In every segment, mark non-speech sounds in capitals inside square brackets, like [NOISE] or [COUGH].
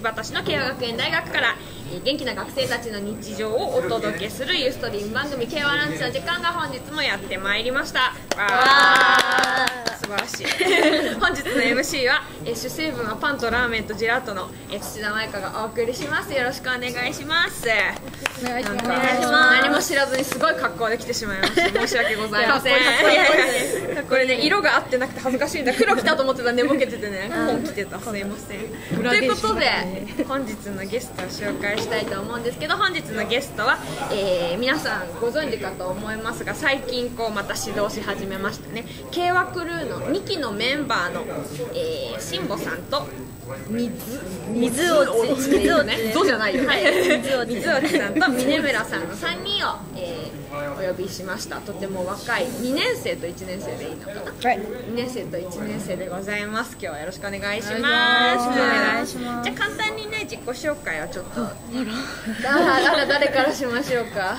柴田市の慶和学園大学から、元気な学生たちの日常をお届けするユーストリーム番組慶和ランチの時間が本日もやってまいりました。わー。晴らしい。[LAUGHS] 本日の MC は、えー主成分はパンとラーメンとジェラートの、えー土田舞香がお送りします。よろしくお願いします。お願いします。何も知らずにすごい格好で来てしまいました [LAUGHS] 申し訳ございません。[LAUGHS] これね色が合ってなくて恥ずかしいんだ。黒着たと思ってたら寝ぼけててね紺着てた。すいません。ということで本日のゲストを紹介したいと思うんですけど本日のゲストは、えー皆さんご存知かと思いますが最近こうまた指導し始めましたね慶和クルーの2期のメンバーの、えー、辛坊さんと水。水落ち水落ち。ねゾじゃないよ、はい、水落ち。水落さんと峰村さんの3人を、えーお呼びしました。とても若い2年生と1年生でいいのかな？はい。2年生と1年生でございます。今日はよろしくお願いします。お願いします。じゃあ簡単にね自己紹介をちょっと。[LAUGHS] 誰からしましょうか？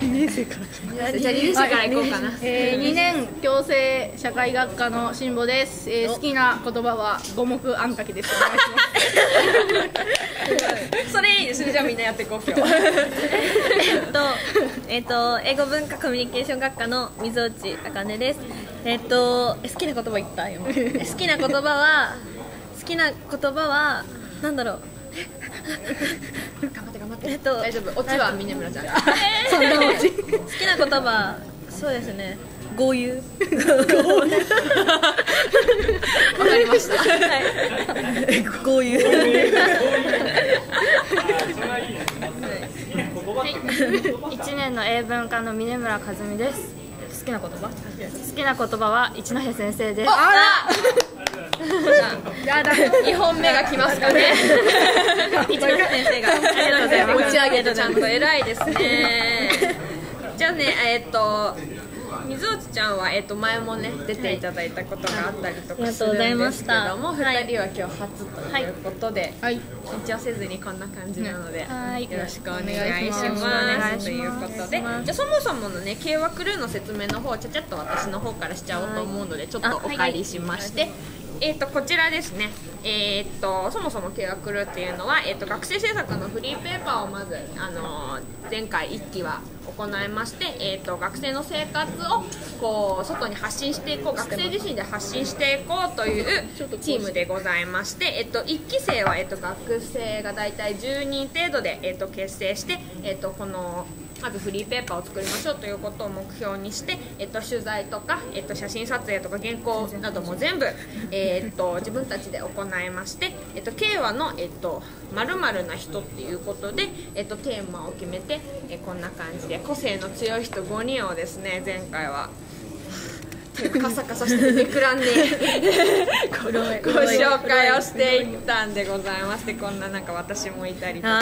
2年生からじゃあ2年生からいこうかな。えー、2年共生社会学科の辛坊です、えー、好きな言葉は五目あんかけです。お願いします。それいいですね。じゃあみんなやっていこう今日。えっと、えっと、英語文化コミュニケーション学科の水落あかねです。えっと、え好きな言葉言った？今。え好きな言葉は、好きな言葉は、なんだろう。頑張って頑張って。えっと大丈夫。オチは峰村ちゃん。わ [LAUGHS] そんな好きな言葉、そうですね。豪遊。かりました。はい。豪遊。1年の英文科の峰村和美です。好きな言葉？好きな言葉は一戸先生です。あらやだ2本目が来ますかね。[LAUGHS] 一ノ瀬先生が。ありがとうございます。持ち上げてちゃんと偉いですね。じゃあねえっと水落ちゃんは、えっと前もね出ていただいたことがあったりとかするんですけども、はい二人は今日初ということで、はい。緊張せずにこんな感じなので、はい。よろしくお願いします。ということで。じゃあそもそものね慶和クルーの説明の方をちゃちゃっと私の方からしちゃおうと思うのでちょっとお借りしまして、えー、とこちらですね、えー、とそもそも契約ルっていうのは、えー、と学生制作のフリーペーパーをまず、あのー前回1期は行いまして、えー、と学生の生活をこう外に発信していこう学生自身で発信していこうというチームでございまして、えー、と1期生は、えー、と学生が大体10人程度で、えー、と結成して、えー、とこのまずフリーペーパーを作りましょうということを目標にして、えっと、取材とか、えっと、写真撮影とか原稿なども全部、[LAUGHS] えっと、自分たちで行いまして、えっと、慶和の、えっと、〇〇な人っていうことで、えっと、テーマを決めて、えこんな感じで個性の強い人5人をですね前回は。カサカサしてめくらんねご紹介をしていったんでございましてこんななんか私もいたりとか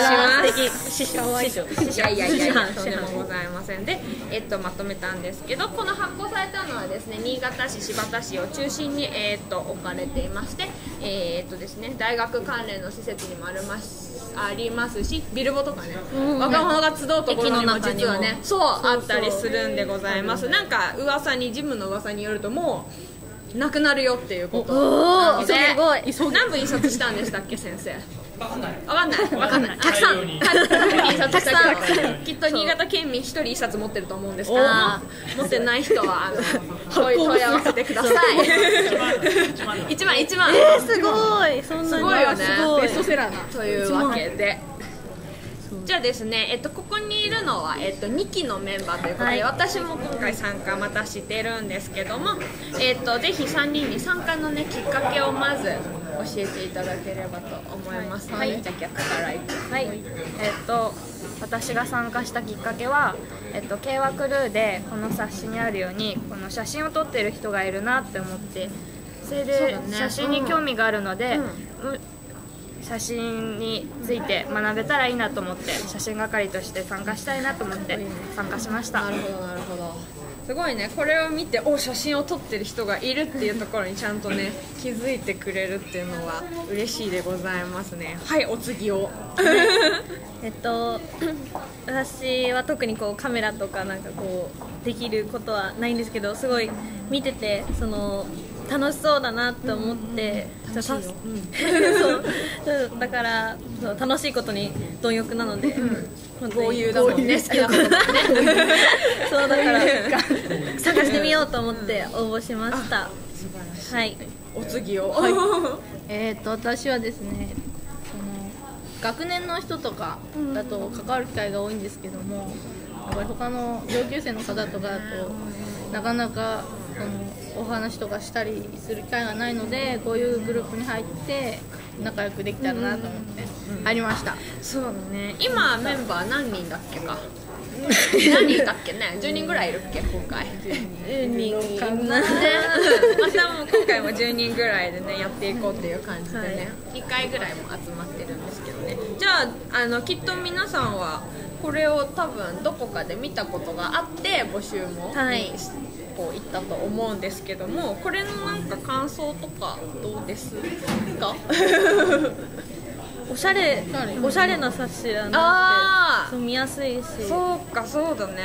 します。師匠。師匠。いやいやいやとんでもございませんで、えっと、まとめたんですけど、この発行されたのはですね、新潟市、新発田市を中心に、えっと、置かれていまして、えっとですね、大学関連の施設にもありますありますし、ビルボとかね、若者が集うところにも実はね、そう、あったりするんでございます。なんか、噂に、ジムの噂によると、もう、なくなるよっていうことなので、何部印刷したんでしたっけ、先生？わかんない。わかんない。たくさん。[LAUGHS] たくさんきっと新潟県民一人一冊持ってると思うんですけど持ってない人はあの [LAUGHS] 問い問い合わせてください。一万一万。えー、すごい。そんなに。すごいよねすごいベストセラーなというわけで。じゃあですね、えっと、ここにいるのは、えっと、2期のメンバーということで、はい。私も今回参加またしてるんですけども、えっと、ぜひ3人に参加の、ね、きっかけをまず教えていただければと思います。はい、じゃあ逆からいくはい。えっと私が参加したきっかけは、えっと、慶和クルーでこの冊子にあるようにこの写真を撮ってる人がいるなって思ってそれで写真に興味があるので、写真について学べたらいいなと思って写真係として参加したいなと思って参加しました。なるほどなるほど。すごいね。これを見てお写真を撮ってる人がいるっていうところにちゃんとね気づいてくれるっていうのは嬉しいでございますね。はいお次を。[LAUGHS] えっと、私は特にこうカメラとかなんかこうできることはないんですけどすごい見ててその楽しそうだなと思って、そうそうそう。だからそう楽しいことに貪欲なので、本当に。豪遊だもんね。好きそうだから探してみようと思って応募しました、はい。お次を、[LAUGHS] えー、と私はですね学年の人とかだと関わる機会が多いんですけども、やっぱり他の上級生の方とかだとなかなかそのお話とかしたりする機会がないのでこういうグループに入って仲良くできたらなと思って入りました、そうだね。今メンバー何人だっけか。[LAUGHS] 何人だっけね？10人ぐらいいるっけ？今回10人かな。ね、またもう今回も10人ぐらいでねやっていこうっていう感じでね、2回ぐらいも集まってるんですけどね。じゃああのきっと皆さんはこれを多分どこかで見たことがあって募集も、はいにこう行ったと思うんですけどもこれのなんか感想とかどうですか？[LAUGHS] おしゃれおしゃれな冊子だなってそう見やすいし。そうかそうだね。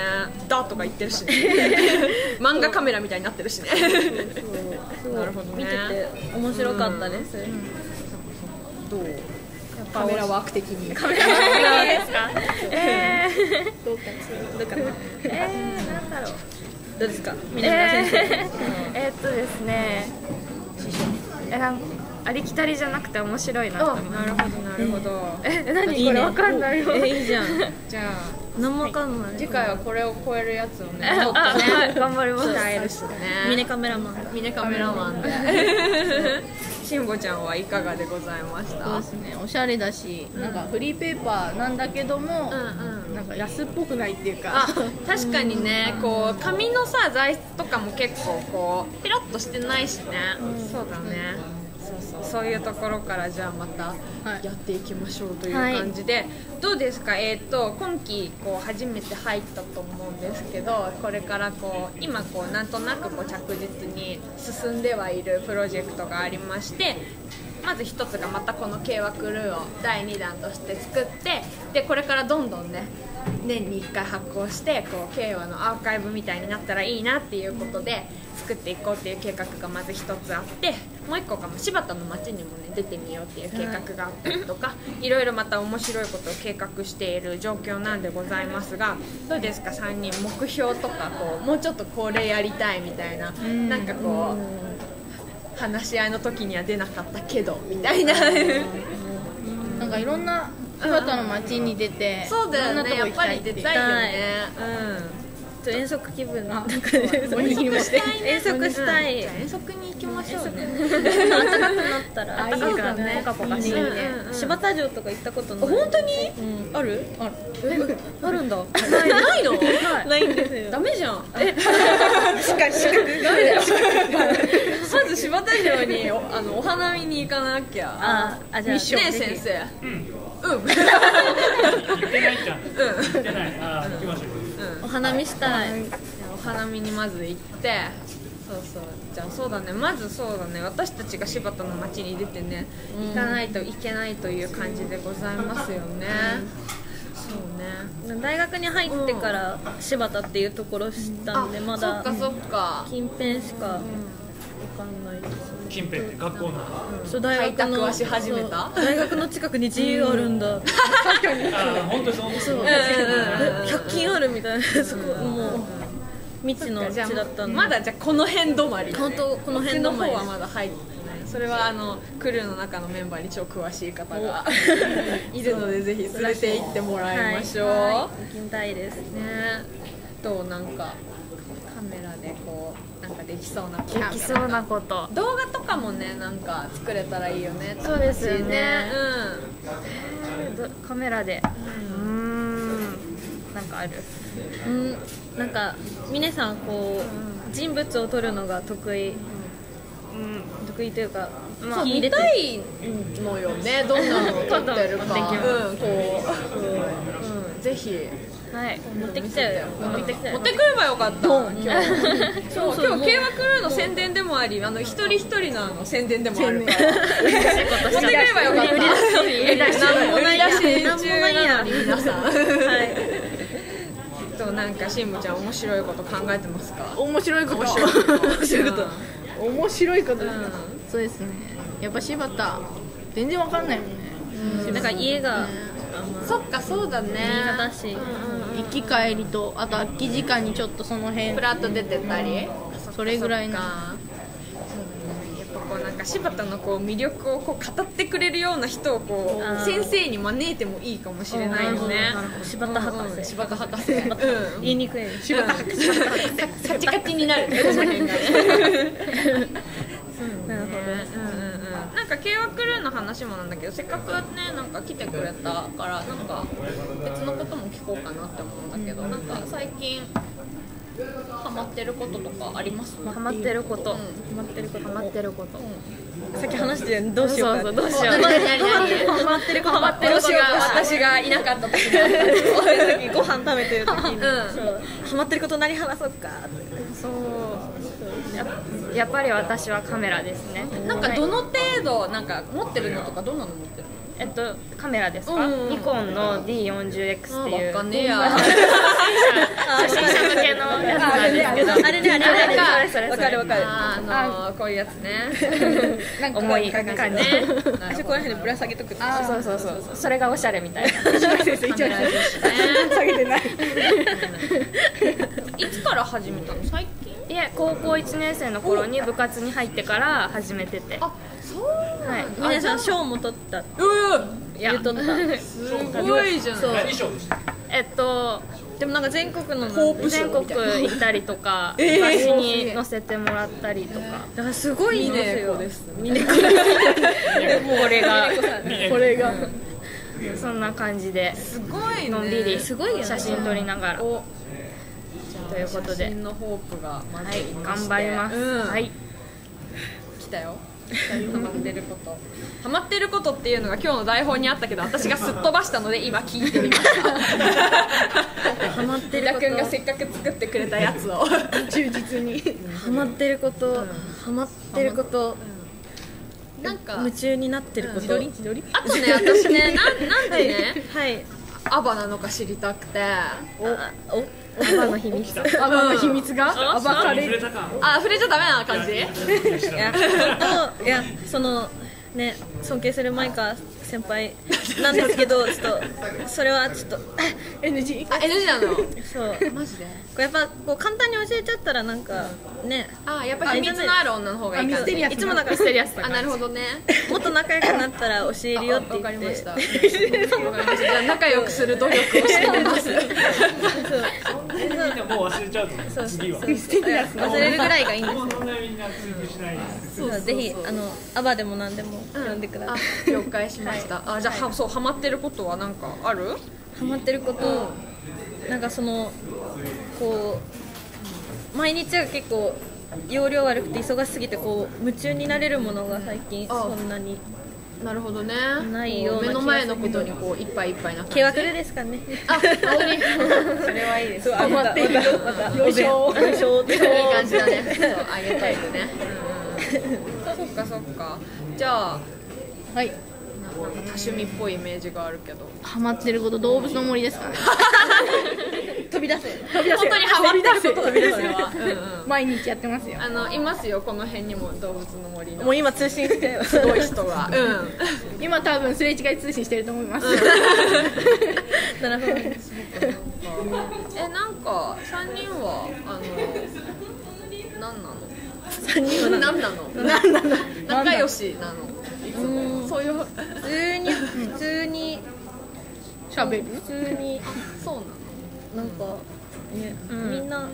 だとか言ってるしね。[LAUGHS] 漫画カメラみたいになってるしね。そうなるほどね。見てて面白かったです、どう？カメラワーク的に。カメですか？[LAUGHS] えー、どうかな。えー、なんだろうどうですか？峰村先生、[LAUGHS] えー、えーっとですね。えなんありきたりじゃなくて面白いなと思なるほどなるほど。え何？これわかんない。よえいいじゃん。じゃあ何もわかんない。次回はこれを超えるやつをねあもっとあね。はい頑張ります。鍛えるしね。峰カメラマンがミネカメラマンでしんごちゃんはいかがでございました？そうですね。おしゃれだし、なんかフリーペーパーなんだけども、うんうんなんか安っぽくないっていうか。あ確かにね。こう紙のさ材質とかも結構こうピラッとしてないしね、そうだね、そうそう。そういうところからじゃあまたはい。やっていきましょうというはい感じで、どうですか？えっ、と今期こう初めて入ったと思うんですけどこれからこう今こうなんとなくこう着実に進んではいるプロジェクトがありましてまず一つがまたこの「K 和クルー」を第2弾として作ってでこれからどんどんね年に1回発行してこう K 和のアーカイブみたいになったらいいなっていうことで作っていこうっていう計画がまず一つあってもう一個がも柴田の街にもね出てみようっていう計画があったりとか、い、ろいろまた面白いことを計画している状況なんでございますがどうですか？3人目標とかこうもうちょっとこれやりたいみたいななんかこう話し合いの時には出なかったけどみたいな。[LAUGHS] なんかいろんな柴田の街に出て、そうだよね。やっぱり出たいよね。ちょっと遠足気分なんかおにぎりもして遠足したい。遠足に行きましょうね暖かくなったら。あいいですねポカポカして柴田城とか行ったことない本当に？うん。ある？ああるんだ。ない。の？ない。んですよ。ダメじゃん。え？しかしダメだよまず柴田城におあのお花見に行かなきゃ。ああじゃあねえ先生。うん [LAUGHS] 花見したい。お花見にまず行って。そうそう。じゃあそうだね。まずそうだね。私たちが柴田の町に出てね、行かないといけないという感じでございますよね、そうね。大学に入ってから柴田っていうところ知ったんでまだそっかそっか。近辺しかわかんないです近辺って学校の。そう大学の開拓はし始めた？大学の近くに GU あるんだ。ああ、本当にそう思う。そう。え100均あるみたいな。そこもう未知の地だったんでまだじゃあこの辺止まり。本当この辺のの前方はまだ入ってそれはあのクルーの中のメンバーに超詳しい方が [LAUGHS] いるのでぜひ連れて行ってもらいましょう、はい。はい。行きたいですね。どうなんかカメラでこうなんかできそうなことできそうなこと。動画とかもねなんか作れたらいいよね。そうですよね。うどカメラで。うーん。なんかある。うん。なんか峰さんこう人物を撮るのが得意。うん得意というかんそう見たいのよね。どんなのを撮ってるか。うんこう、うん、ぜひ。はい。持ってきちゃうよ。持ってきちゃうよ。持ってくればよかった今日。[LAUGHS] そうそう。今日 K 和クルーの宣伝でもありあの一人一人のあの宣伝でもある。から [LAUGHS] 持ってくればよかった。何もない。し何もない。や皆さんはい。となんかしんむちゃん面白い。こと考えてますか面白い。こと面白い。こと面白いことですねそうですね。やっぱ柴田全然わかんないもんね。なんか家がそっかそうだね。新潟市。行き帰りとあと空き時間にちょっとその辺。プラッと出てたり。それぐらいのそっかやっぱこうなんか柴田のこう魅力をこう語ってくれるような人をこう先生に招いてもいいかもしれないよね。柴田博士柴田博士。うん言いにくい。柴田博士。カチカチになるなるほどうんうんうん。なんか K ワクルーの話もなんだけどせっかくねなんか来てくれたからなんか別のことも聞こうかなって思うんだけど、なんか最近ハマってることとかあります？ハマってること、うん。ハマってること。ハマってること、さっき話してどうしようか。どうしようハマってることハマってることが私がいなかった時ご飯食べてる時に、ハマってること何話そうか。ってそう。ややっぱり私はカメラですね。なんかどの程度なんか持ってるのとかどんなの持ってるの？えっとカメラですか、うんニコンの D40X っていう。わかんねえや初心者向けのやつなんですけど。あれねあれね。あれねそれそれそれ。わかるわかる。あーあのこういうやつね。[LAUGHS] 重い感じ。ね。[LAUGHS] あそこら辺でぶら下げとくってあそうそうそうそれがおしゃれみたいな。カメラですね。[LAUGHS] 下げてない。いつから始めたの？最近いえ高校1年生の頃に部活に入ってから始めてて。あそうはい。皆さん賞も取った。ういや言うとったすごいじゃんそう。何賞でしたえっとでもなんか全国のホープ全国行ったりとか、[LAUGHS] えー雑誌に載せてもらったりとか、だからすごいんですよミネコ。これが。これが。そんな感じで。すごいね。のんびりすごいよね。写真撮りながら。おということで。写真のホープがまずはい頑張ります、うん。はい。来たよ。ハマってること。ハマってることっていうのが今日の台本にあったけど私がすっ飛ばしたので今聞いてみました。ハマってるくんがせっかく作ってくれたやつを。忠実に。ハマってること、ハマってること、なんか。夢中になってること、自撮り？あとね私ね。なんなんでね？はいアバなのか知りたくて。おおアバの秘密。アバの秘密が暴かれる。あ触れちゃダメな感じ？いやいやそのね尊敬するマイカ先輩なんですけど [LAUGHS] ちょっとそれはちょっと。[LAUGHS] NG あ NG なの？そう。マジで？こうやっぱこう簡単に教えちゃったらなんかね。あやっぱ秘密のある女の方がいいからいつもだからミステリアスなあなるほどね。[LAUGHS] もっと仲良くなったら教えるよってわ言って。かりましたわかりました。じゃあ仲良くする努力をしてみます。みんなもう。忘れちゃうと次は忘れるぐらいがいいんですそんなみんな追求しないです。そうぜひあのアバでも何でも呼んでください、あ了解しました、あじゃあはそうハマってることは何かある？ハマってること、なんかそのこう毎日が結構容量悪くて忙しすぎてこう夢中になれるものが最近あそんなに。なるほどね。ないような目の前のことにこういっぱいいっぱいな感じ？計画でですかね。あ本当にそれはいいです。ハマってるよ。よいしょよいしょいい感じだね。そうあげたいでね、そっかそっか。じゃあはい多趣味っぽいイメージがあるけど。ハマってること動物の森ですかね。[LAUGHS] 飛び出せ。飛び出せ本当にハマってること。飛び出せは、うんうん、毎日やってますよ。あのいますよこの辺にも動物の森の。もう今通信して [LAUGHS] すごい人が。うん。[LAUGHS] 今多分すれ違い通信してると思います。なるほど。えなんか三人はあの何なの？3人は何なの？何なの？仲良しなの？そういう。普通に普通に。喋る？普通に。そうなの？なんかね、みんな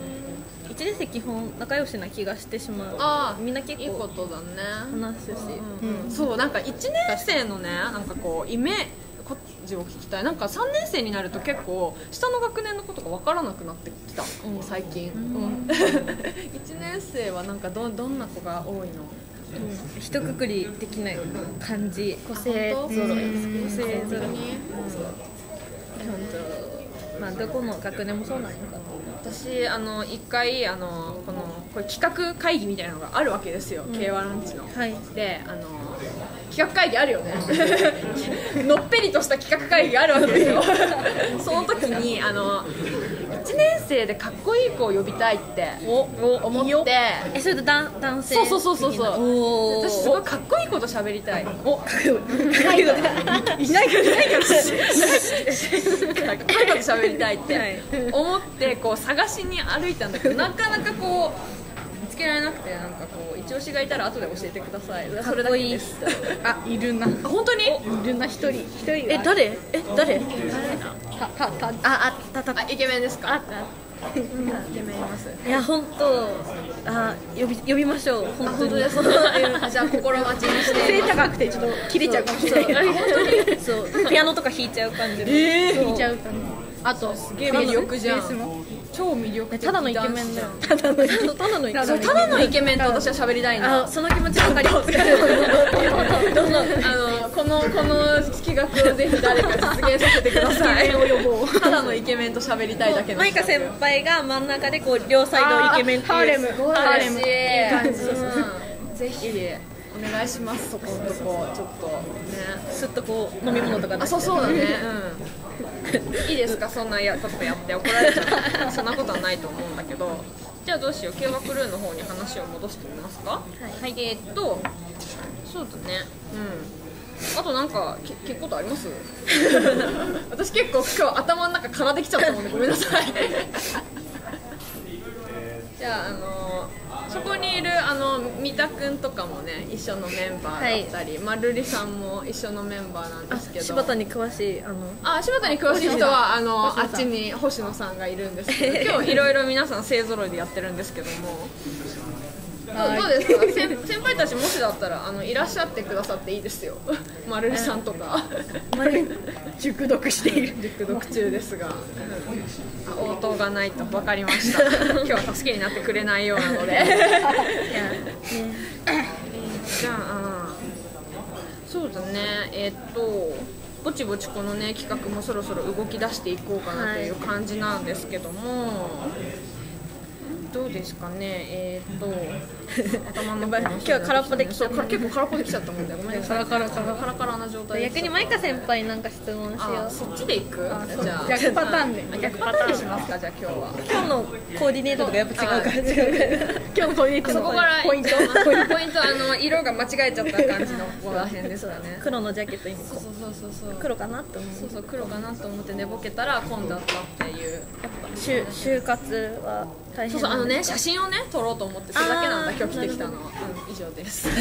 一年生基本仲良しな気がしてしまう。ああみんな結いいこ構とだね。話すし、うんそうなんか1年生のねなんかこうイメこっちを聞きたい。なんか3年生になると結構下の学年のことが分からなくなってきた、うん最近、うん、[LAUGHS] 1年生はなんかどどんな子が多いの？一括りできない感じ。個性ぞろい個性ぞろい本当に本当。まあどこの学年もそうなのか私あの一回あのこのこれ企画会議みたいなのがあるわけですよ、K 和ランチの、はい。であの企画会議あるよね。[LAUGHS] のっぺりとした企画会議があるわけですよ。[LAUGHS] その時にあの1 1年生でかっこいい子を呼びたいって思って。えそれと男男性そうそうそうそう。そう私すごいかっこいい子と喋りたい。おいないかいないかいないか [LAUGHS] かっこいいこと喋りたいって思ってこう探しに歩いたんだけどなかなかこうけられなくてなんかこう一押しがいたら後で教えてください。それだけです。あいるな。あ本当に？いるな一人。一人え誰？え誰？たたたああたたあイケメンですか？あイケメンいます。いや本当あ呼び呼びましょう。本当に。ですか？[LAUGHS] じゃあ心待ちにして。背高くてちょっと切れちゃうかもしれない。そう。ピアノとか弾いちゃう感じで。え聞いちゃうかねあとすげえ魅力じゃん超魅力的ただのイケメンだよ。ただのただのイケメンただのイケメンと私は喋りたいな。あその気持ちわかります。どんどんあのこのこの企画をぜひ誰か実現させてください。ただのイケメンと喋りたいだけのマイカ先輩が真ん中でこう両サイドイケメンっていう。ハーレム。ハーレム。いいい感じうん。ぜひ。お願いします。そこのとこちょっとね。すっとこう飲み物とか出あそうそうだね。うん。[LAUGHS] いいですか？そんなやことやって怒られちゃうないと思うんだけどじゃあどうしよう競馬クルーの方に話を戻してみますか？はい、えー、っとそうだね。うん。あとなんかけ聞くことあります？[LAUGHS] 私結構今日頭の中空できちゃったもんでごめんなさい。[LAUGHS] じゃああのそこにいるあの三田くんとかもね一緒のメンバーだったり、まるりさんも一緒のメンバーなんですけど。柴田に詳しいあの。あ柴田に詳しい人はあのあっちに星野さんがいるんですけど [LAUGHS] 今日いろいろ皆さん勢ぞろいでやってるんですけどもどうです。か先先輩たちもしだったらあのいらっしゃってくださっていいですよ。まるりさんとか。熟読している。熟読中ですが、あ応答がないと分かりました。[LAUGHS] 今日は助けになってくれないようなので。じゃあそうだね。えーっとぼちぼちこのね企画もそろそろ動き出していこうかなという感じなんですけども、どうですかね？えーっと頭の中今日は空っぽできちゃったか結構空っぽできちゃったもんでごめんなさい。カラカラカラカラな状態。で逆にマイカ先輩なんか質問しよう。あそっちで行く？じゃあ。逆パターンで。あ逆パターンにしますか？じゃあ今日は。今日のコーディネートとかやっぱ違うから。今日のコーディネートのそこからポイント。ポイントあの色が間違えちゃった感じのここら辺ですかね。黒のジャケットにそうそうそうそう。黒かなって思う。そうそう黒かなと思って寝ぼけたら今度あったっていう。就就活は大変そうそうあのね写真真をね撮ろうと思ってそれだけなんだ。今日着てきたのは、うん、以上です。[LAUGHS]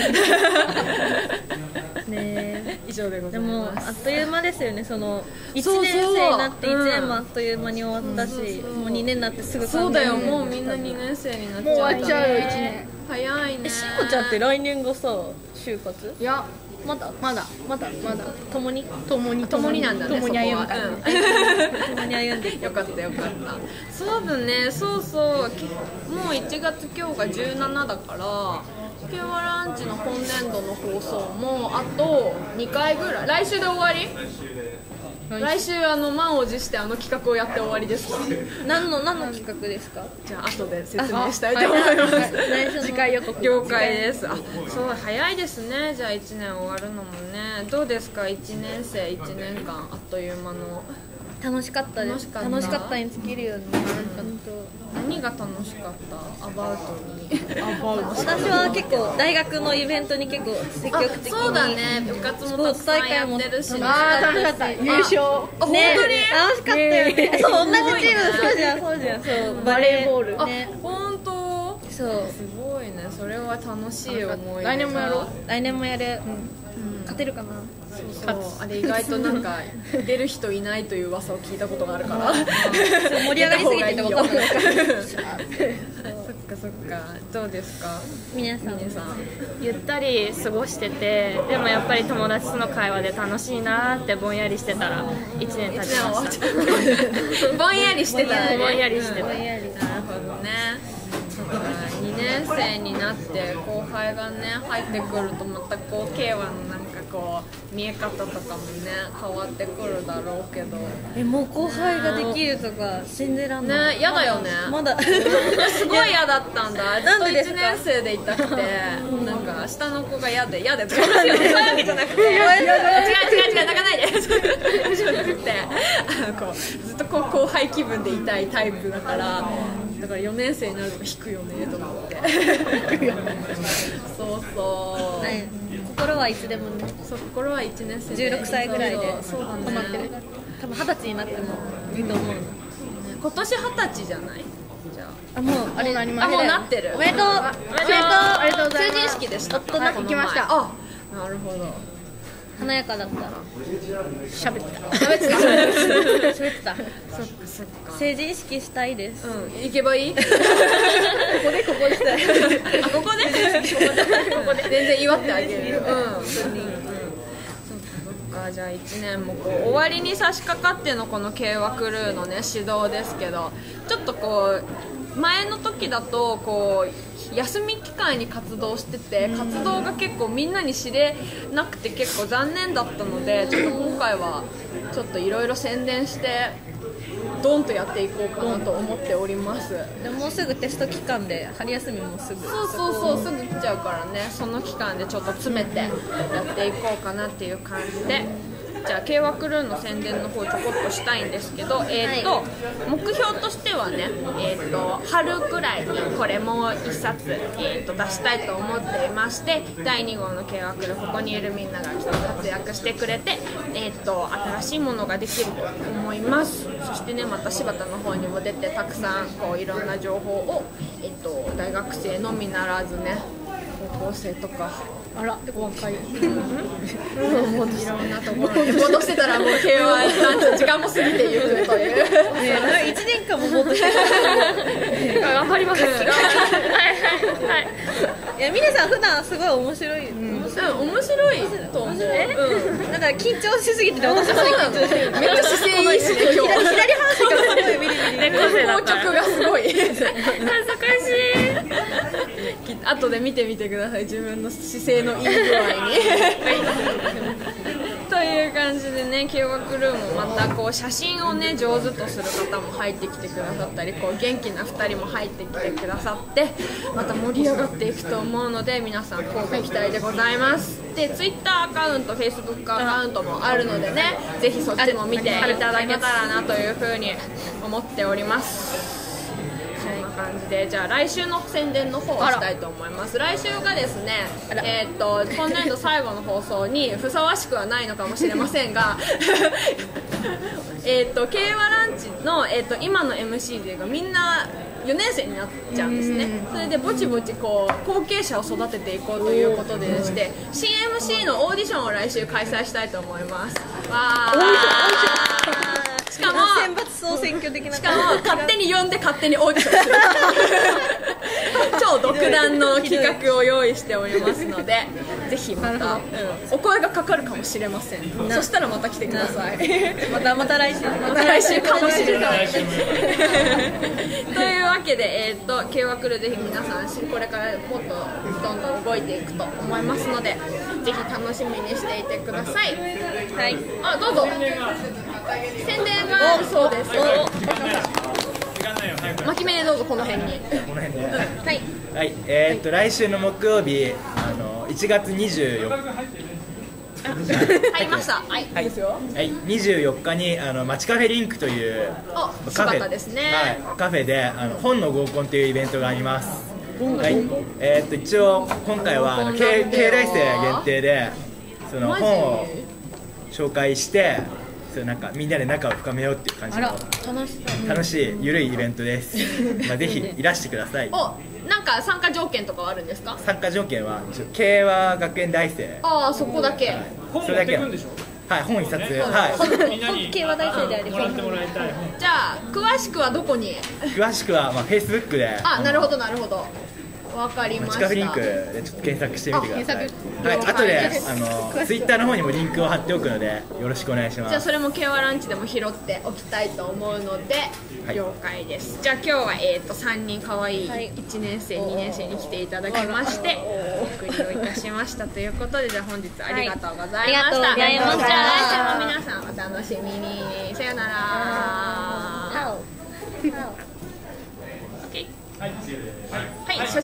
ね以上でございでもますあっという間ですよね。その1そうそう年生になってうん1年もあっという間に終わったし、もう2年になってすぐそうだよ3年もうみんな2年生になっちゃもうう終わっちゃうよ1年早いね。えしんこちゃんって来年がさ就活？いやまだまだまだまだ。共に？共に。共になんだね共に歩むからそこは [LAUGHS] 共に歩んで。よかったよかった。そうだね。そうそう。きもう1月今日が17だから「ケワランチ」の今年度の放送もあと2回ぐらい。来週で終わり？来週あの満を持してあの企画をやって終わりです。何の何の企画ですか？じゃあ後で説明したいと思います。来週の次回予告。了解です。あそう早いですね。じゃあ1年終わるのもね。どうですか？1年生1年間あっという間の楽しかったです。楽しかった。楽しかったに尽きるよね。本何が楽しかった？アバウトに。当 [LAUGHS] 私は結構大学のイベントに結構積極的にそうだね。部活もたくさんやってるし。ねあー楽しかった。優勝。ね。楽しかったよね。そう同じチーム。そうじゃんそうじゃんそうバレーボール。あね本当？そう。すごいね。それは楽しい思い出来年もやろう。来年もやる勝てるかな？そうあれ意外となんか出る人いないという噂を聞いたことがあるから。盛り上がりすぎてて分かんないそっかそっか。どうですか？皆さん。ゆったり過ごしててでもやっぱり友達との会話で楽しいなってぼんやりしてたら1年経ちました。ぼんやりしてた。ねぼんやりしてた。なるほどね。そっか。2年生になって後輩がね入ってくるとまたこう K 和のなんかこう見え方とかもね変わってくるだろうけど。えもう後輩ができるとか信じらんないね嫌だよね。まだ [LAUGHS] すごい嫌だったんだ。ずっと1なんでですか？年生でいたくて。なんか下の子が嫌で嫌でとかそうい。うわけじゃなくて。違う違う違う泣かないで。じゃなくて。こうずっとこう後輩輩気分でいたいタイプだから。だから4年生になると引くよねと思って。[LAUGHS] そうそう、はい心はいつでもね。そう心は1年生で16歳ぐらいでそうだね止まってる。多分二十歳になってもいいと思う。今年二十歳じゃない？じゃあ。あもうあれなりまあもうなってる。おめでとう。おめでとう。ありがとう。ございます成人式でした行きました。あなるほど華やかだった。喋ってた。喋ってた。喋ってたそっかそっか。成人式したいです。うん。行けばいい？こここでここで。したいあここでここで。全然祝ってあげる。うん。うんそっかそっか。じゃあ1年もこう終わりに差し掛かってのこの K 和クルーのね指導ですけどちょっとこう前の時だとこう休み期間に活動してて活動が結構みんなに知れなくて結構残念だったのでちょっと今回はちょっといろいろ宣伝してドンとやっていこうかなと思っております。でももうすぐテスト期間で春休みもすぐそうそうそうすぐ来ちゃうからね。その期間でちょっと詰めてやっていこうかなっていう感じでじゃあ K 和クルーの宣伝の方ちょこっとしたいんですけど、えーと目標としてはね、えー、と春くらいにこれもう1冊、えー、と出したいと思っていまして第2号の K 和クルーここにいるみんなが来て活躍してくれて、えー、と新しいものができると思います。そしてねまた柴田の方にも出てたくさんこういろんな情報を、えー、と大学生のみならずね高校生とかあらお若い。も [LAUGHS] ういろんなところに戻してたらもう K は時間も過ぎていくという。1年間ももって [LAUGHS] 頑張ります。はいはいはいいや峰さん普段すごい面白い、面白い。うん面白いと思う。うん。なんか緊張しすぎてて私も緊張してるめっちゃ姿勢いい。しね今日左半身がすごいビリビリ猫背だ硬直がすごい恥ずかしい後で見てみてください。自分の姿勢のいい具合に。という感じでねケ和クルーもまたこう写真をね上手とする方も入ってきてくださったりこう元気な2人も入ってきてくださってまた盛り上がっていくと思うので皆さん交互期待でございます。で Twitter アカウント Facebook アカウントもあるのでねぜひそっちも見ていただけたらなというふうに思っております。そんな感じでじゃあ来週の宣伝の方をしたいと思います。来週がですねえーっと今年度最後の放送にふさわしくはないのかもしれませんが [LAUGHS] えーっと慶和ランチの、えーっと今の MC 勢がみんな4年生になっちゃうんですね。それでぼちぼちこう後継者を育てていこうということでして CMC のオーディションを来週開催したいと思います。わーしかも選抜総選挙的な。しかも [LAUGHS] 勝手に呼んで勝手にオーディションする。超独断の企画を用意しておりますのでぜひまた、うん。お声がかかるかもしれません。そしたらまた来てください。またまた来週。また来週かもしれないけで、えー、と K 和クルーぜひ皆さんしこれからもっとどんどん動いていくと思いますのでぜひ楽しみにしていてください。はい。あどうぞ。宣伝があるそうです。巻き目でどうぞこの辺に。この辺で、はい。はい、えーっと来週の木曜日、あの1月24日、入りました。はい、いい。ですよ。はい、24日にあの街カフェリンクというあカフェ。ですね。はい、カフェであの本の合コンというイベントがあります。はい、えーっと一応今回はあの経経大生限定でその本を紹介して、そうなんかみんなで仲を深めようっていう感じの楽しそう。楽しいゆるいイベントです。[LAUGHS] まあぜひいらしてください。おなんか参加条件とかはあるんですか？参加条件は慶和学園大生。ああそこだけ、本持ってくんでしょ？はい、本一冊、ね。はい。みんなに。慶和大生でありもらってもらいたいじゃあ詳しくはどこに？詳しくはまあフェイスブックで、あなるほどなるほどわかりました。リンクでちょっと検索してみてください。あはい、検索後であのツイッターの方にもリンクを貼っておくのでよろしくお願いします。じゃあそれも K 和ランチでも拾っておきたいと思うので、はい。了解です。じゃあ今日は、えー、と3人かわいいはい。1年生、2年生に来ていただきましてお送りをいたしましたということでじゃあ本日ありがとうございました、はいありがとうございました。じゃあ来週も皆さんお楽しみに。さよなら。はい、はい